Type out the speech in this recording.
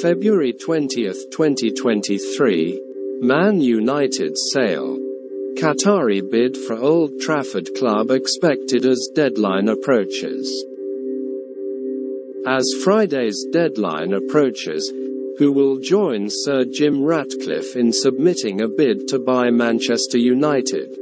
February 20, 2023. Man United sale. Qatari bid for Old Trafford Club expected as deadline approaches. As Friday's deadline approaches, who will join Sir Jim Ratcliffe in submitting a bid to buy Manchester United?